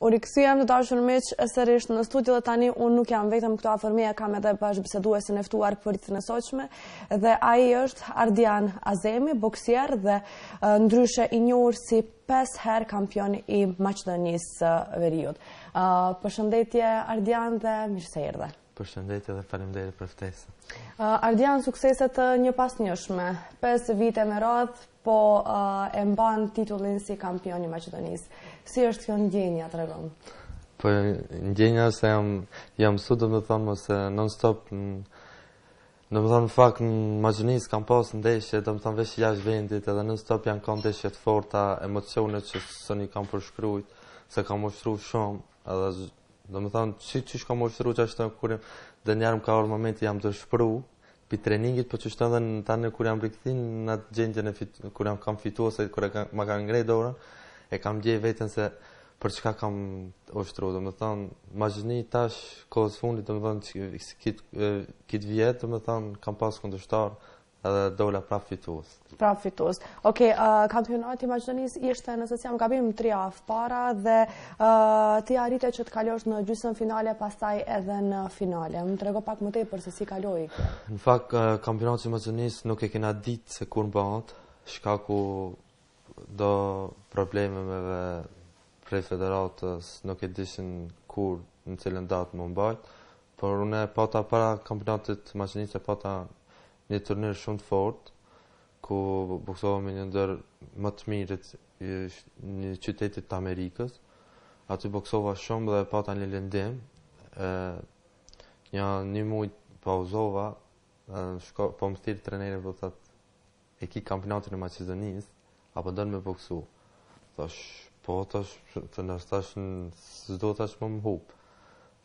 U rikthyem të dashur miq sërish në studio dhe tani unë nuk jam vetëm këtu afër meje kam edhe bashkëbiseduesin e ftuar për ditën e sotshme dhe ai është Ardian Azemi, boksier dhe ndryshe i njohur si pesë herë kampion i Maqedonisë së Veriut. Përshëndetje Ardian dhe mirë se erdhe. Përshëndetje dhe faleminderit për ftesën. Uh, Ardian suksese të njëpasnjëshme. 5 vite me radhë po uh, e mban titullin si kampion i Maqedonisë. Si është kjo ndjenja trego? Po ndjenja është se jam jam domethënë se non stop domethënë, në fakt, në Maqedoni s'kam pas ndeshje, domethënë, veç jashtë vendit, edhe non stop janë kanë ndeshje të forta, emocionet që s'muj i përshkrujt, se kam ushtru shumë. Edhe, domethënë, që që çka kam ushtru që ashtë të kurim, dhe njëherë m'ka ardh momenti jam dëshpru, pi treningit, po që shtë edhe tani kur jam rikthy, në atë gjendje në fit, kur jam kam fitu, ose kur e kam, ma ka ngrejt dorën, e kam gjej veten se për çka kam ushtru, domethënë, ma gjëni tash, kohës fundit, domethënë, kit, kit vjet, domethënë, kam pas kundërshtarë, edhe dola prap fitues. Prap fitues. Ok, uh, kampionati i Maqedonisë ishte nëse s'jam gabim tri javë para dhe uh, ti arrite që të kalosh në gjysmëfinale pastaj edhe në finale. Më trego pak më tepër se si kaloi. Në fakt, uh, kampionati i Maqedonisë nuk e kena ditë se kur mbahet, shkaku do problemeve dhe prej federatës nuk e dishin kur në cilën datë me mbajt, por unë e pata para kampionatit të Maqedonisë e pata një turnir shumë të fort, ku boksova me një ndër më të mirët e qytetit të Amerikës. Aty boksova shumë dhe pata një lëndim. ë një një muaj pauzova, shko, po më thirr treneri po thotë E ki kampionatin e Maqedonisë, apo don me boksu? Thash, po tash, normal thash, s'du tash me e hup.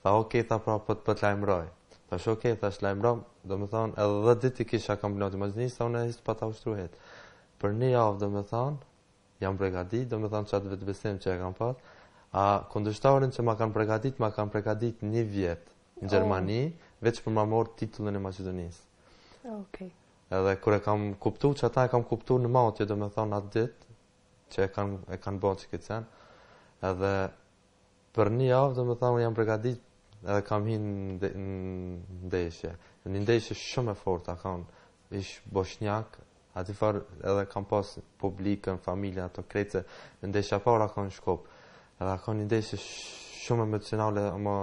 Tha, ok, tha pra, po të po lajmëroj. Thash, ok, thash lajmërom, domethënë, edhe dhjetë ditë e kisha kampionatin e Maqedonisë, sa unë e nisa prap të ushtroj. Për një javë, domethënë, jam pregadit, domethënë që atë vetëbesim që e kam pas, a kundërshtarin që ma kanë pregadit, ma kanë pregadit një vjet në oh. Gjermani, oh. veç për me ma marrë titullin e Maqedonisë. Ok. Edhe kur e kam kuptu që ata e kam kuptu në matje, domethënë atë ditë, që e kanë e kanë bërë çka kanë. Edhe për një javë domethënë jam përgatit edhe kam hin në ndeshje. Një ndeshje shumë e fortë a kanë ish boshnjak, aty afër edhe kam pas publikën, familjen ato krejt se, ndeshja e parë a kanë në Shkup. Edhe a kanë një ndeshje shumë emocionale, ama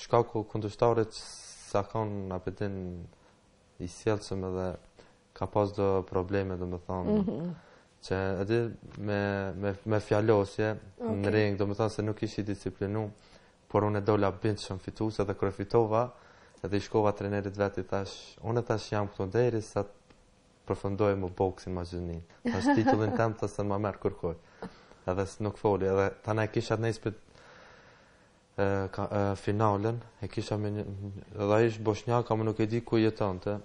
shkaku kundërshtarët sa kanë na pëtin i sjellshëm edhe ka pas do probleme domethënë mm -hmm. që edhe me, me, me fjallosje okay. në ring domethënë se nuk isha disiplinu por unë e dola bind shumë fitus edhe kur fitova edhe i shkova trenerit vetë i thash unë e thash jam këtu deri sa të përfundoj me boksin n'Maqedoni thash titullin tem te s'e ma merr kërkush edhe nuk foli edhe ta ne kishat nejspit e, ka, e, finalen e kisha me një dhe ai ishte boshnjak amë nuk e di ku jetonte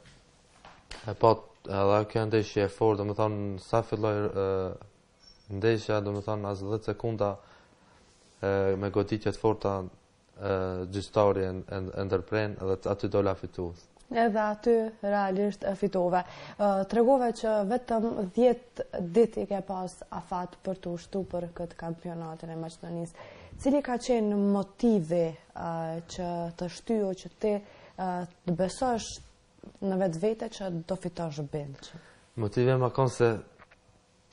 e po edhe kjo ndeshje e fortë domethënë sa filloi ndeshja domethënë as 10 sekonda e, me goditje të forta gjyqtari e, e ndërpren edhe aty dola fitues Edhe aty realisht e fitove. Tregove që vetëm 10 dit i ke pas afat për të ushtru për këtë kampionatin e Maqedonisë. Cili ka qenë motivi që të shtyu që ti të besosh në vetëvete që do fitosh bëndë? Motivi jem u konë se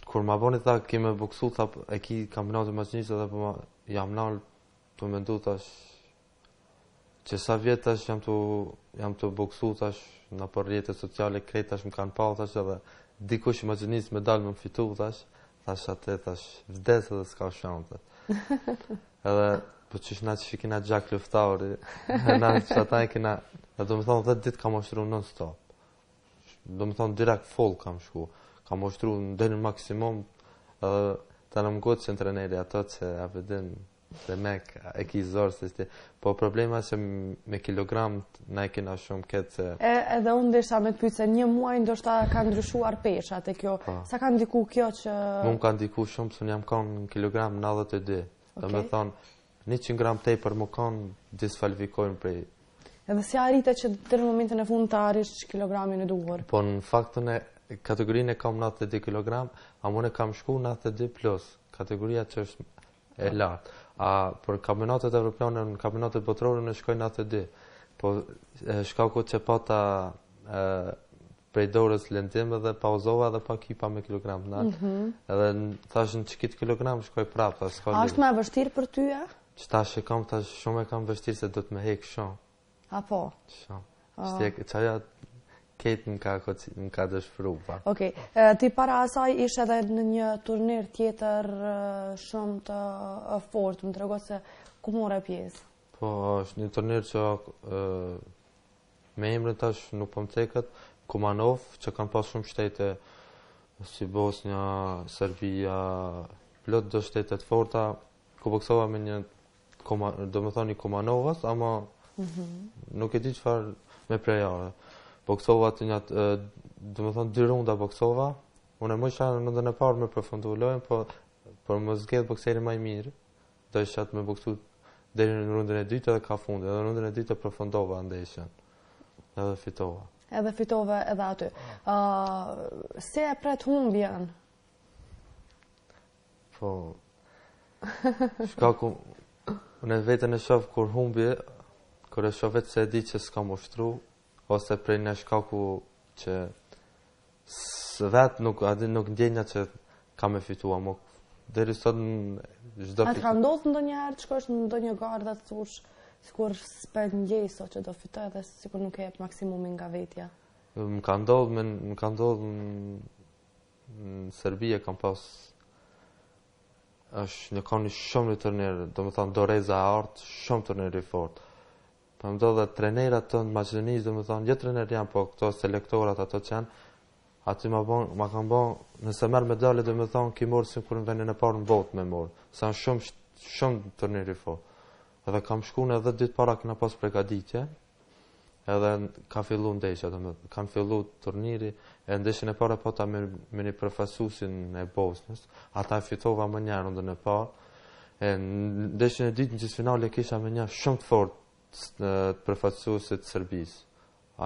kur më boni tha ki me boksu tha e ki kampionatin Maqedonisë edhe po jam nalë tu mendu thash Që sa vjet thash jam tu jam tu boksu thash nëpër rrjetet sociale krejt thash më kanë pa thash edhe dikush Maqedonisë me dalë me fitu thash thash atë thash vdes edhe s'ka shanse. Edhe po qysh na qysh kina gjak luftari. Na çata e kina, domethënë 10 ditë kam ushtruar non stop. Domethënë direkt full kam shku. Kam ushtruar deri në maksimum edhe tani më gocën treneri ato që a vedin Se me e ki zorë se sti. Po problema se me kilogram na e kina shumë këtë se... E, edhe unë desha me të pytë se një muaj ndoshta ka ndryshuar peshat e kjo. Po. Sa ka ndiku kjo që... Më ka ndiku shumë se unë jam konë në kilogram 92. Okay. Domethënë, 100 gram tepër me konë diskualifikojnë prej... Edhe si arrite që ti në momentin e fund të arrish që kilogramin e duhur? Po në fakt unë kategorinë e kam 92 kilogram, ama unë kam shku 92 plus. Kategoria që është e lartë. A për kampionatet evropiane, në kampionatet botërore unë shkoj 92. Po shkaku që pata ë prej dorës lëndim dhe pauzova edhe pa kipa me kilogram në. Mm -hmm. Edhe thash në qikit kilogram shkoj prapë, thash A është më e vështirë për ty? Çta që e kam thash shumë e kam vështirë se do të më hek shumë. A po? Shumë. Shtje, qajo që më ka, më ka dëshfru, pa. Po. Oke, ti para asaj ishe dhe në një turnir tjetër shumë të fort, më trego se ku more pjesë? Po, është një turnir që me emrin tash nuk po më teket, Kumanov, që kanë pas shumë shtete, si Bosnia, Serbia, plot do shtete të forta, ku boksova me një Koma, domethënë Kumanovës, ama mm -hmm. nuk e di që çfarë me prejardhje. Boksova të njët, domethënë dy runda boksova, unë e mujsha në rundën e parë me përfundu lojën, po, por m'u zgjedhë boksieri ma i mirë, dojsha të me boksu deri në rundën e dytë dhe ka fundi, edhe në rundën e dytë e përfundova ndeshjen, edhe fitova. Edhe fitova edhe aty. Uh, se e pret humbjen Po. Shkaku... Unë e veten e shoh kur humbje, kur e shoh veten se e di që s'kam ushtru, ose prej një shkaku që vetë nuk, a din, nuk ndiheja që ka me fitua më. Deri sot në çdo fitu. A të ka ndodhë ndonjëherë që ke shku n'ndonjë garë dhe të thush, sikur s'pe ndjej se që do fitoj dhe sikur nuk e jep maksimumin nga vetja? Më ka ndodhë, më ka ndodhë, Në Serbi e kam pas është një kon shumë një turnir, domethënë Doreza e artë, shumë turnir i fort. Por po madje dhe trenerat tonë të Maqedonisë, domethënë jo trenerë janë, po këto selektorat ato që janë, aty më thon, më kanë thon, nëse merr medalje, domethënë, ki morr sikur në vendin e parë në botë me morr. Se u kon shumë, shumë turnir i fort. Edhe kam shku një dhe ditë para kena pas pregaditje, Edhe ka fillu ndeshja, domethënë ka fillu turniri, e ndeshjen e parë e pata me, me një përfaqësuesin e Bosnjës. Atë e fitova më në rundën e parë. E ndeshjen e dytë në gjysmëfinale kisha me një shumë të fortë të përfaqësuesit të Serbisë.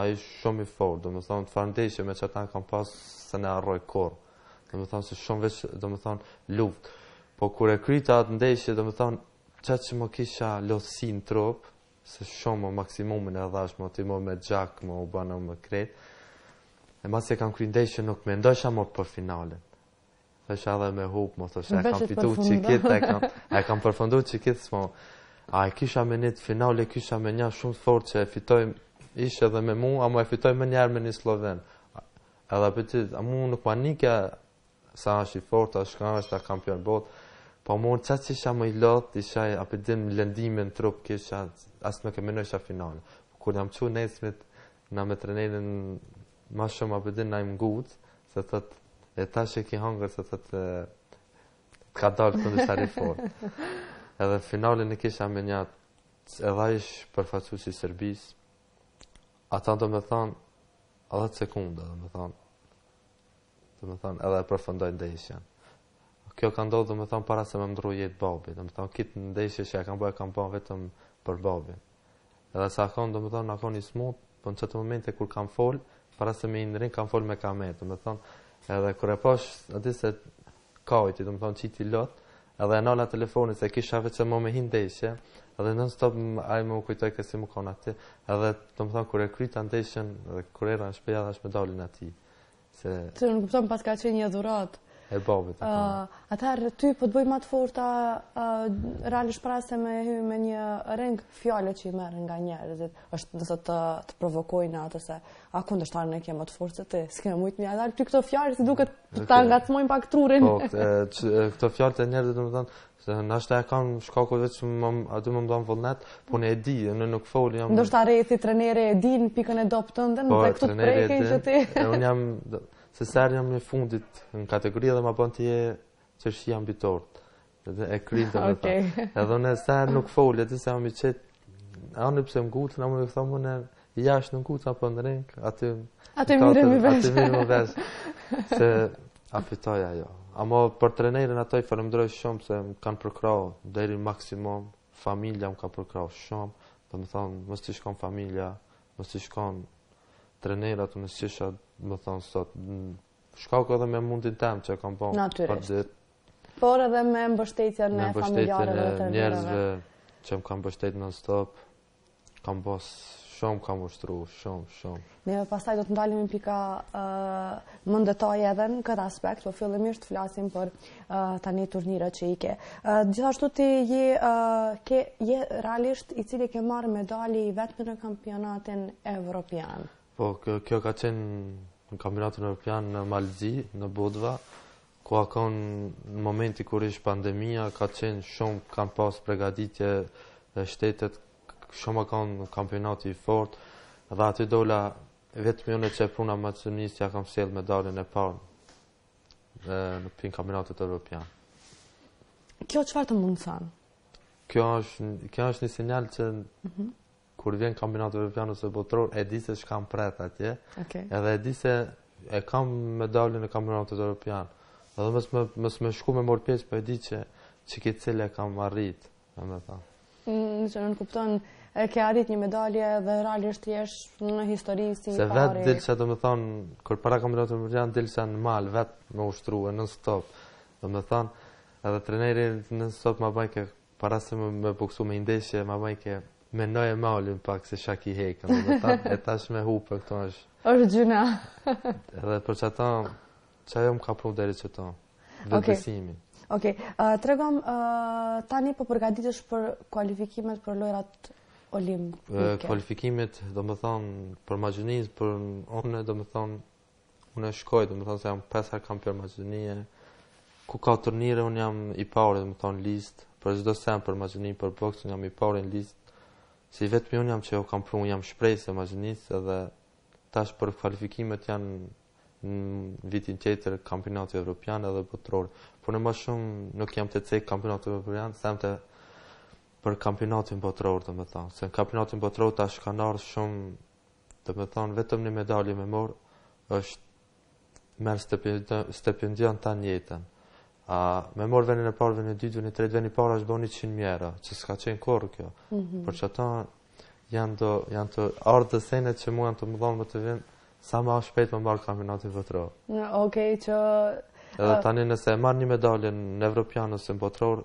Ai shumë i fortë, domethënë çfarë ndeshje me çata kam pas s'e harroj kurrë. Domethënë se shumë veç, domethënë luftë. Po kur e kryta atë ndeshje, domethënë çaq që më kisha lodhsi në trup, Se shumë ma maksimumin e dhashë më ti më me gjak me u bo më krejt. E masi e kam kry ndeshjen nuk mendojsha më për finalen. Thojsha edhe me hup, më thojsha e kam fitu qikit, e kam, e kam përfundu qikit, s'mo, a e kisha me në finale, e kisha me një shumë t'fortë që e fitoj, ishe edhe me mu, a mu e fitoj menjiherë me një Sloven. Edhe për ti, ama nuk ma ni ke, Sa është i fortë, a shka është a kampion bote. Po unë çaq që isha më i lodhun, isha a pe din lëndime në trup kisha, as nuk e menojsha finalen. Kur jam çu nesrit na me trenerin ma shumë a pe din na u ngut, se thot e tash e ki hangër se thot të ka dalë kundërshtar i fortë. Edhe finalen e kisha me një edhe ish përfaqësuesi i Serbisë, atë domethënë, edhe sekunda domethënë, Domethonë, edhe e përfundoi ndeshja. Kjo ka ndodhë, domethonë, para se me ndrru jetë babi. Domethonë, qit ndeshje që e kam bo, kam bo vetëm për babin. Edhe sa u kon, domethonë, u kon i smut, por po në qato momente kur kam fol, para se me hi n'ring, kam fol me kamerë. Domethonë, edhe kur e pashë, atë se kajti, domethonë, qiti lot, edhe e nala telefonin, se e kisha veç mo me hi n'ndeshje, edhe nonstop ai më kujtoi qysh u kon atje edhe domethonë kur e kryva ndeshjen edhe kur erdha në shtëpi edhe as me dalin aty Se... Se nuk kupton pas ka qenë një dhuratë. E babit. Uh, Atëherë, ty po të bëjnë ma të fortë, a uh, realisht para se me hy në një ring fjale që i merr nga njerëzit. është nëse të, të provokojnë atë se a kundërshtari osht ma i fortë se ti. S'ke me mujtë me ia dalë, ty këto fjale si duket ta okay. ngacmojnë pak trurin. Po, këto fjalë te njerëzit, domethënë, Se nashta e kam shkaku veç që më aty më mban vullnet, po në e di, në nuk foli jam... Ndështë arre si trenere e di në pikën e dobët të ndërnë, po, dhe këtu të prejke i që ti... E unë jam, se sërë jam i fundit në kategori dhe më bënë të je që shë jam bitortë, dhe e kryem të më ta. Edhe unë e sërë nuk foli, aty se jam i qëtë Ani pse më kutë, në më në këta më në jashtë në kutë, apo në ring, aty... Aty mire më vesh. Aty mire më vesh. Se a fitoj ajo. Ama për trenerët ata i falënderoj shumë se më kanë përkrah deri maksimum, familja më ka përkrah shumë, domethonë, mos t'ish kon familja, mos t'ish kon trenerat, mos t'ish kon, domethonë, sot, shkau ka dhe me mundin tem që e kam bo për ditë, Por edhe me mbështetjen e familjarëve të tjerëve. Me mbështetjen e njerëzve që më kanë mbështet non stop. Kam pas shumë kam ushtru, shumë, shumë. Ne edhe pastaj do të ndalim në pika më në detaje edhe në këtë aspekt, po fillimisht të flasim për tani turniret që i ke. Gjithashtu ti je realisht i cili ke marrë medaljen e vetme në kampionatin evropian. Po, kjo ka qenë në kampionatin europian në Mal të Zi, në Budva, ku u kon momenti kur ish pandemija, ka qenë shumë, kanë pas përgatitje dhe shtetet, shumë u kon kampionat i fortë, dhe aty dola vetëm unë që e puna më të njësë, ia kam sjellë medaljen e parë prej kampionatit europian. Kjo çfarë të mundëson? Kjo është, kjo është një sinjal që mhm. kur vjen kampionat evropian ose botëror, e di se çka më pret atje. Okej. Okay. Edhe e di se e kam medaljen e kampionatit evropian. Edhe mos me mos me shku me marr pjesë, po e di që që këtë qëllim e kam arrit, e me tha. Nënkupton, e ke arrit një medalje dhe realisht të jesh në histori si i pari. Se vetë dilsha domethonë, kur para kampionatit evropian, dilsha në mal vetë me ushtru e nonstop. Domethonë, edhe treneri nonstop më majke Para se me me boksu një ndeshje, ma maj ke mendoj e mallin pak se çka ke hek, dhe tash, e tash me hupë, kjo është... është gjynah. Edhe për qata, qajo më ka pru deri qitash, edhe okay. besimi. Ok, uh, tregom, uh, tani po përgatitesh për kualifikimet për lojërat olimpike. Uh, kualifikimet, domethënë, për Maqedoni, por unë, domethënë, Unë e shkoj, domethënë se jam 5 herë kampion Maqedonie, ku ka turnire, unë jam i pari, domethënë listë, për çdo sen për Maqedonie, për boks, unë jam i pari në listë, se i vetmi unë jam që ja kam pru, unë jam shpresë e Maqedonisë, edhe tash për kualifikimet janë në vitin tjetër kampionati evropian edhe botëror. Por unë më shumë nuk jam tu cek kampionati evropian, sa jam tu për kampionatin botëror, domethënë, se në kampionatin botëror tash kanë ardhë shumë Domethënë, vetëm një medalje me marrë është merr stipendion të njëjtën. A, me marrë venin e parë, venin e dytë, venin e tretë, venin e parë është bo njëqind mijë euro, që s'ka qenë kurrë kjo. Mm -hmm. Për qata janë, do, janë tu ardhë do sene që mu janë tu më dhonë motivin, sa ma shpejt me marrë kampionatin botëror. Në, okej, okay, që... Edhe tani nëse e marr një medalje në Evropian ose në botëror,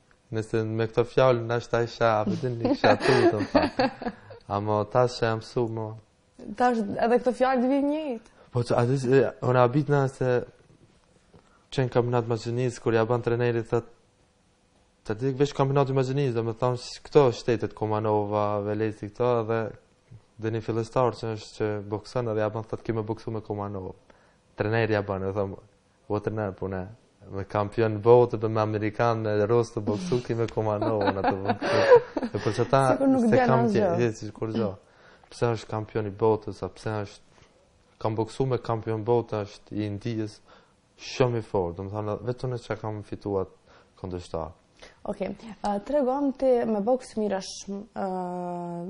Nëse me këto fjalë na është a isha, a din, i kisha të të fat. Amo tash që jam msu mo. Tash edhe këto fjalë të vijnë njëjt. Po për qata se unë habitna se çën kampionat Maqedonisë kur ja bën trajneri thot tu dit veç kampionat i Maqedonisë domethënë këto shtetet Kumanova, Velesi këto edhe dhe një fillestar që është që bokson edhe ja bën thot ki me boksu me Kumanova. Trajneri ja bën edhe O trener, po unë me kampion bote edhe me amerikan, me rus tu boksu, ti me Kumanovën tu boksu. Dhe për qata, se kam që, dhe që kur gjo. Pse është kampion i botës, a pse është, kam boksu me kampion bote, është i Indisë, shumë i fortë, domethënë, vetëm që kam fitu atë kundërshtar. Ok, uh, tregom ti me boks merresh uh,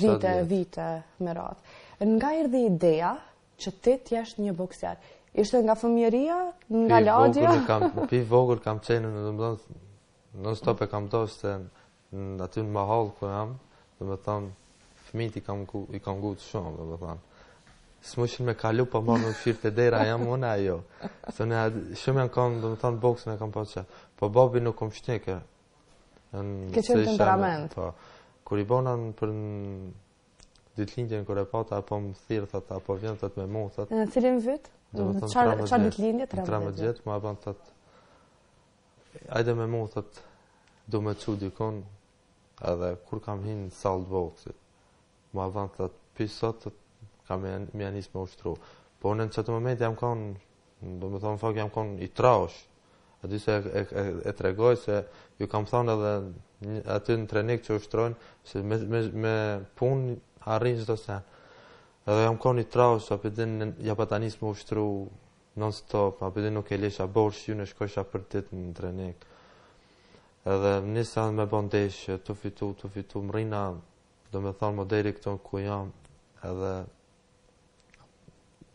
vite, vite me radhë. Nga erdhi ideja Që ti të jesh një boksier. Ishte nga fëmijëria, nga lagja? Pi i vogël kam qenë, domethënë, non stop e kam dashtë, se unë aty në mahallë ku jam, domethënë, fëmijët i kam, i kam gutë shumë, domethënë. S'mujshin me kalu, pa pa mirë n'qoftë te dera, jam unë a jo. Se unë shumë jam kanë, domethënë, boksin e kam pëlqy. Po babi nuk kom shtike. Ke qenë temperament. Po. Kur i bona për në Ditëlindjen kur e pata apo më thirr thot apo vjen thot me mua thot. Në cilin vit? Në çfarë, çfarë ditëlindje 13? 13, më bën thot. Ajde me mua thot. Du me çu dikun edhe kur kam hin në sallë të boksit. Më bën thot pi sot thot ke me ja nis me ushtru. Po n'qat moment jam kanë Do me thonë, fakt jam kon i trash. A di se e, e, e tregoj se ju kam thonë edhe aty në trening që ushtrojnë, se me, me, me punë arrin çdo sen. Edhe jam kon i trash, a po din ja pata nis me ushtru non stop, a po din nuk e lejsha bosh, unë shkojsha për ditë në trening. Edhe nisa me bo ndeshje, tu fitu, tu fitu, mrrina, do me thonë mo deri këtu ku jam, edhe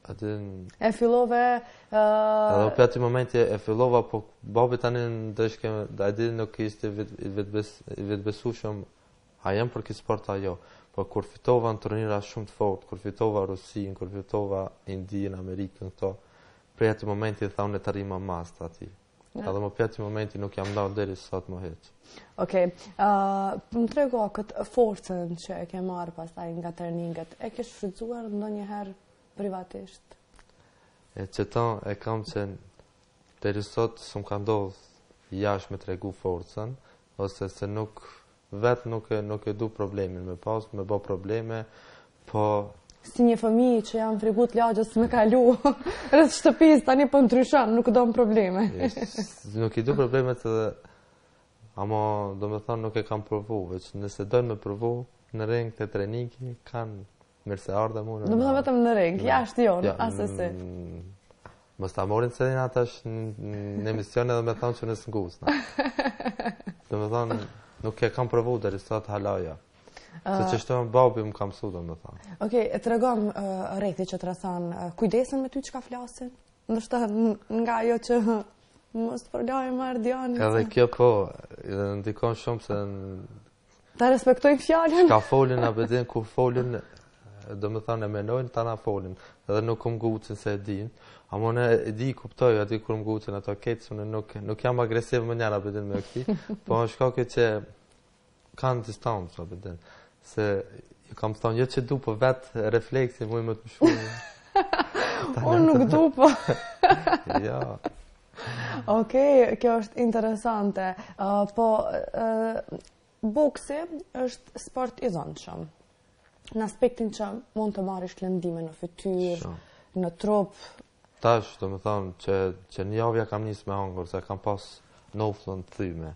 Atin... E fillove... Uh... Edhe prej ati momenti e fillova, po babi tani në ndeshje, a e din nuk ishte i vetëbesu shumë, a jam për këtë sport a jo. Po kur fitova në turnira shumë të fort, kur fitova Rusin, kur fitova Indin, Amerikën, këto, prej ati momenti e tha unë të rri mas teti. Edhe prej ati momenti nuk jam nal deri sot do me thonë. Okej, më trego këtë forcën që e ke marrë pastaj nga treningjet, e ke shfrytëzuar ndonjëherë privatisht? E qeta e kam që deri sot s'um ka ndodhë jashtë me tregu forcën, Ose se nuk vet nuk e nuk e du problemin me pas, me bë probleme, po si një fëmijë që jam frigu të lagjes me kalu rreth shtëpisë tani po ndryshon, nuk do probleme. nuk i du problemet dhe ama do me thonë nuk e kam provu, veç nëse dojnë me provu në ring te treningi, kanë Mirë se ardhje mu në... Në më vetëm në ring, jashtë jo, në assesi. Mm, mos ta marrin se një atë është në emision edhe me thonë që në sëngus. Do me thonë, nuk e kam provu deri sot hala. Se qashtu babi më ka msu do me thonë. Okej, e tregom rrethi që të rrethon, kujdesen me ty çka flasin? Nashta nga ajo që mos të përdor më ardion. Edhe kjo po, edhe ndikon shumë se Ta respektojnë fjalën. Ka folin, a po din, kur folin, do me thënë e menojnë, tani folin. Edhe nuk më ngucin se e dinë. Ama unë e di, kuptoj, a di kur më ngucin, ato këto, se nuk, nuk jam agresiv me njerëz, a po din, me këti. Po e shoh këtë që kanë distancë, a po din. Se, ju kam thënë, jo që du, po vetë refleksi, muj me të mshu. Unë nuk du, po. Ja. Okej, okay, kjo është interesante. Uh, po, uh, boksi është sport i dhunshëm në aspektin që mund të marrish lëndime në fytyrë, në trup. Tash, do me thonë, që, që një javë ja kam nis me hangër, se e kam pas nofllën të thyme.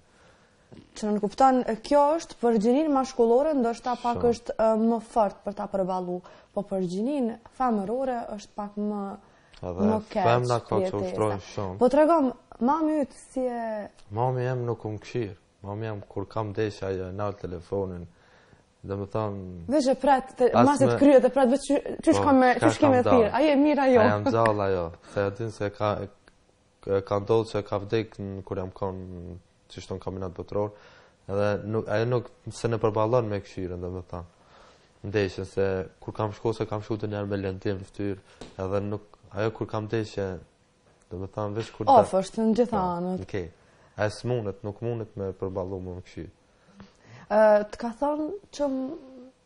Që nënkupton, kjo është për gjininë mashkullore, ndoshta pak është më e fortë për ta përballu, po për gjininë femërore është pak më më keq. Femna ka që ushtrojnë shumë. Po tregom, mami jote si e... Mami jem nuk um kqyr. Mami jem kur kam ndeshje e nal telefonin, domethanë... Dhe që pret, të, masi t'kryhet e pret, dhe që që shkam me, që shkoj me thirrë, a je mirë a jo. A je gjallë a jo, se e din se ka, Ka ndodhë që ka vdekën kur jam kon qashtu n'kampionat botëror, edhe nuk, ajo nuk sen e përballon me kqyrë, domethanë. Ndeshën se kur kam shku se kam shku njëherë me lëndim n'fytyrë, edhe nuk, ajo kur kam ndeshje, domethanë veç kur... Ofë, është në gjitha po, anët. Okej, okay. As mundet, nuk mundet me përballu me kqyrë. Të ka thënë që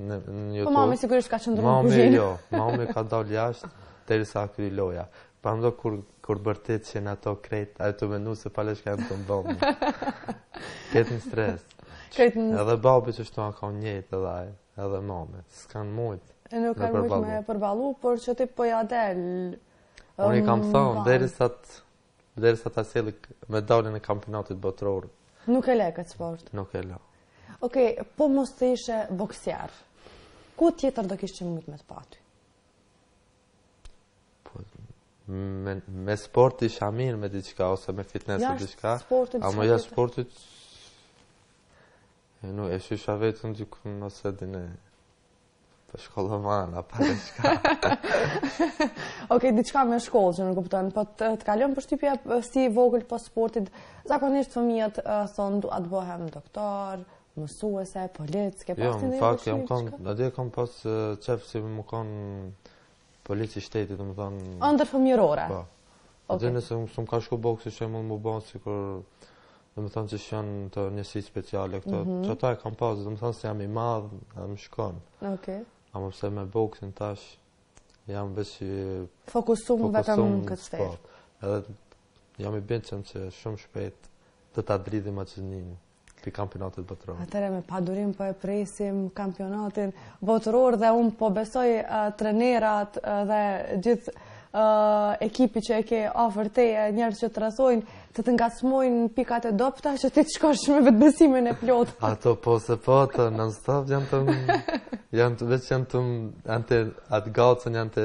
në një po, mami sigurisht ka qëndru në kuzhinë. Mami jo, mami ka dalë jashtë, derisa u kry loja. Pa mendo kur, kur bërtitshin ato krejt, ajo tu menu se pale çka m'u bo mu. Ka qenë në stres. Ka qenë në... Edhe babi qashtu ka nejtë edhe ai, edhe mami, s'kanë mujtë. E nuk kanë mujtë me përballu, por që ti po ia del. Unë i kam um, thonë, derisa të derisa ta sjell medaljen e kampionatit botëror. Nuk e le këtë sport. Nuk e le. Okej, okay, po mos të ishe boksiere. Ku tjetër do kishim mundur me të pa ty? Po me, me sport isha marrë, me diçka ose me fitness ose diçka. Ama jashtë sportit? E nuk e shihsha veten dikun ose s'di. Te shkolla ma, apo diçka. Oke, diçka me shkollë që nënkupton, po të kalojmë përshtypjet si e vogël pos sportit, zakonisht fëmijët thonë dua të bëhem doktor, mësuese, police, ke ti pasë ndonjë shkollë? Jo, në fakt, jam konë, edhe kam pas qef si me kon Polici e shtetit, domethanë... Ëndërr fëmijërore? Po. Okay. Dhe nëse më shumë ka shku boksi që mund m'u ba sikur... Domethanë qysh janë te njësi speciale këto. Mm -hmm. Qeta e kam pasë, domethanë se jam e madhe, dhe më shkonë. Okay. Ama pse me boksin tash, jam veç e... Fokusume, fokusume vetëm në këtë sferë. Po. Edhe jam e bindur që shumë shpejt do ta arrijmë atë qëllimin. të kampionatit botëror. Atëherë me padurim po e presim kampionatin botëror dhe unë po besoj trenerat dhe gjithë ekipi që e ke afër teje, njerëz që të rrethojnë të të ngacmojnë pikat e dobëta që ti të shkosh me vetëbesimin e plotë ato po se po ato nonstop janë të janë të veç janë të janë të atë gacën, janë të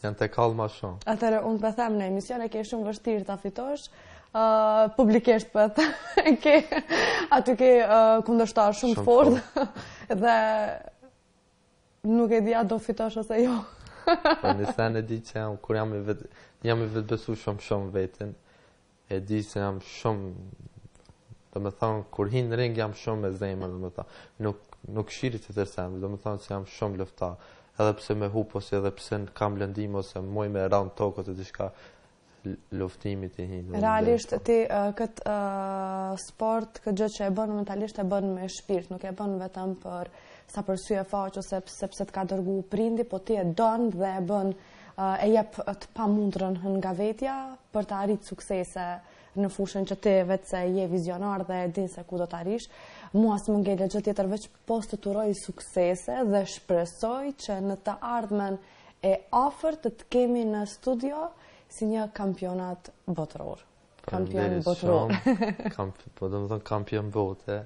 Janë tu e kallë ma shumë. Atëherë, unë po them në emision e ke shumë vështirë ta fitosh, uh, publikisht po them, ke, aty ke uh, kundërshtar shumë, shumë të fortë, dhe nuk e di a do fitosh ose jo. Po një sen e di që jam, kur jam i vetë, jam i vetëbesum shumë shumë n'veten, E di që jam shumë domethënë, kur hi në ring jam shumë me zemër, domethënë, nuk, nuk shirit të tërsem, domethënë që jam shumë luftar, edhe pse me hup ose edhe pse kam lëndim ose muj me ra n'tokë diçka luftimit të hinë. Realisht, ti uh, këtë uh, sport, këtë gjë që e bënë, mentalisht e bën me shpirt, nuk e bën vetëm sa për sy e faqe, ose sepse të ka dërgu prindi, po ti e don dhe e bën e jep të pamundrën nga vetja për të arrit suksese në fushën që ti vetë se je vizionar dhe e din se ku do të arrish. Mua s'më ngel gjë tjetër veç pos të t'uroj suksese dhe shpresoj që në të ardhmen e afërt të të kemi në studio si një kampionat botëror. Kampion botëror. Kamp, po domethënë kampion bote.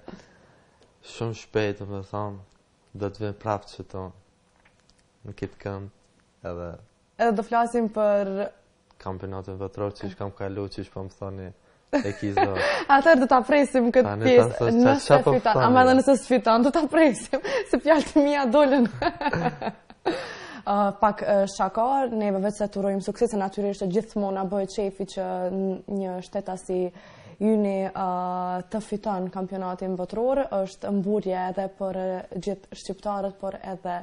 Shumë shpejt, domethënë, do të vim prapë qëtu. Në këtë kënd edhe... Edhe do flasim për... Kampionatin botëror qysh kam kalu qysh po më thoni e kizo. Atër do ta presim këtë pjesë nëse po fitan. Ama dhe nëse s'e fitan, do ta presim se fjalët e mia dolën. pak shaka, neve veçse të urojmë suksese, natyrisht që gjithmonë na bëhet qefi që një shtetas i Yni të fiton kampionatin botëror është mburrje edhe për gjithë shqiptarët, por edhe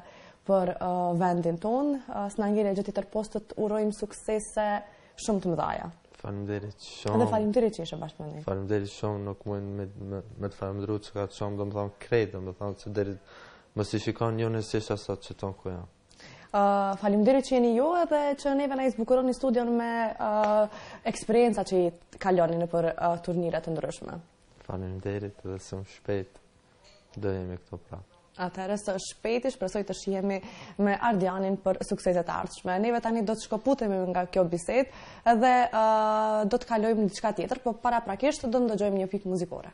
për vendin tonë. S'na ngel gjë tjetër pos të urojmë suksese shumë të mëdha. Faleminderit shumë. Edhe faleminderit që ishe bashkë me ne. Faleminderit shumë, nuk mund me me, me të falënderuar çka të thom, domethënë krejt, domethënë që deri mos ishit kon ju nuk isha sot qëtu ku jam. Faleminderit që jeni ju edhe që neve na i zbukuroni studion me eksperienca që i kaloni nëpër turnire të ndryshme. Faleminderit dhe shumë shpejt do jemi këtu prapë. Atëherë së shpejti shpresoj të shihemi me Ardianin për sukseset e ardhshme. Neve tani do të shkëputemi nga kjo bisedë edhe do të kalojmë në diçka tjetër, por paraprakisht do të ndëgjojmë një pikë muzikore.